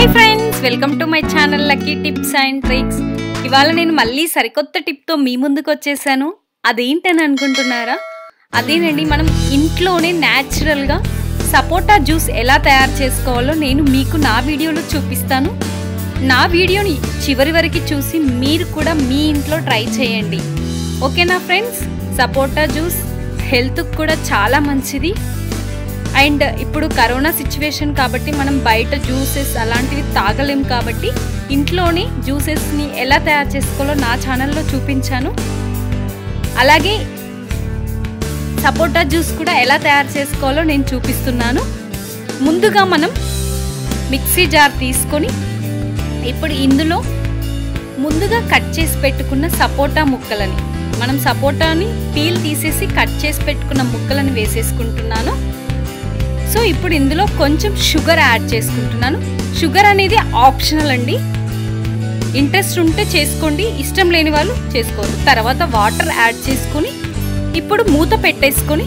Hi friends welcome to my channel lucky tips and tricks ఇవాళ నేను మళ్ళీ సరికొత్త టిప్తో మీ ముందుకు వచ్చేసాను. అదేంటని అనుకుంటున్నారా? అదేనండి మనం ఇంట్లోనే న్యాచురల్గా సపోటా జ్యూస్ ఎలా తయారు చేసుకోవాలో నేను మీకు నా వీడియోలో చూపిస్తాను. నా వీడియోని చివరి వరకు చూసి మీరు కూడా మీ ఇంట్లో ట్రై చేయండి. ఓకేనా ఫ్రెండ్స్ సపోటా జ్యూస్ హెల్త్కి కూడా చాలా మంచిది. అండ్ ఇప్పుడు కరోనా సిచ్యువేషన్ కాబట్టి మనం బయట జ్యూసెస్ అలాంటివి తాగలేం కాబట్టి ఇంట్లోనే జ్యూసెస్ని ఎలా తయారు చేసుకోవాలో నా ఛానల్లో చూపించాను. అలాగే సపోటా జ్యూస్ కూడా ఎలా తయారు చేసుకోవాలో నేను చూపిస్తున్నాను. ముందుగా మనం మిక్సీ జార్ తీసుకొని ఇప్పుడు ఇందులో ముందుగా కట్ చేసి పెట్టుకున్న సపోటా ముక్కలని మనం సపోటాని పీల్ తీసేసి కట్ చేసి పెట్టుకున్న ముక్కలను వేసేసుకుంటున్నాను. సో ఇప్పుడు ఇందులో కొంచెం షుగర్ యాడ్ చేసుకుంటున్నాను. షుగర్ అనేది ఆప్షనల్ అండి. ఇంట్రెస్ట్ ఉంటే చేసుకోండి ఇష్టం లేని వాళ్ళు చేసుకోరు తర్వాత వాటర్ యాడ్ చేసుకొని ఇప్పుడు మూత పెట్టేసుకొని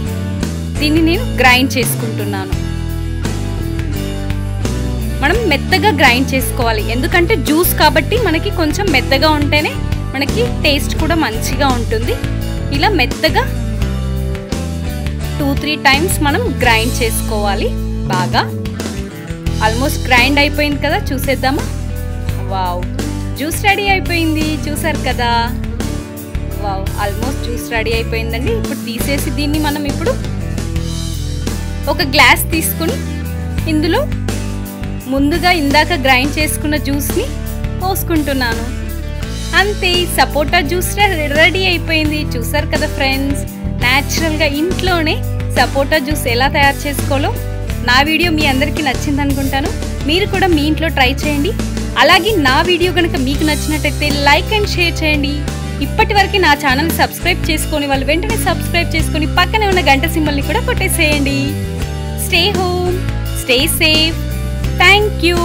దీన్ని నేను గ్రైండ్ చేసుకుంటున్నాను. మనం మెత్తగా గ్రైండ్ చేసుకోవాలి. ఎందుకంటే జ్యూస్ కాబట్టి మనకి కొంచెం మెత్తగా ఉంటేనే మనకి టేస్ట్ కూడా మంచిగా ఉంటుంది. ఇలా మెత్తగా టూ త్రీ టైమ్స్ మనం గ్రైండ్ చేసుకోవాలి. బాగా. ఆల్మోస్ట్ గ్రైండ్ అయిపోయింది కదా చూసేద్దామా? వావ్. జ్యూస్ రెడీ అయిపోయింది చూసారు కదా? వావ్ ఆల్మోస్ట్ జ్యూస్ రెడీ అయిపోయిందండి. ఇప్పుడు తీసేసి దీన్ని మనం ఇప్పుడు ఒక గ్లాస్ తీసుకుని ఇందులో ముందుగా ఇందాక గ్రైండ్ చేసుకున్న జ్యూస్ని పోసుకుంటున్నాను. అంతే సపోటా జ్యూస్ రెడీ అయిపోయింది. చూసారు కదా ఫ్రెండ్స్? న్యాచురల్గా ఇంట్లోనే సపోటా జ్యూస్ ఎలా తయారు చేసుకోవాలో నా వీడియో మీ అందరికీ నచ్చింది అనుకుంటాను మీరు కూడా మీ ఇంట్లో ట్రై చేయండి. అలాగే నా వీడియో కనుక మీకు నచ్చినట్టయితే లైక్ అండ్ షేర్ చేయండి. ఇప్పటి వరకు నా ఛానల్ సబ్స్క్రైబ్ చేసుకొని వాళ్ళు వెంటనే సబ్స్క్రైబ్ చేసుకొని పక్కనే ఉన్న గంట సింబల్ని కూడా కొట్టేసేయండి. Stay home stay safe thank you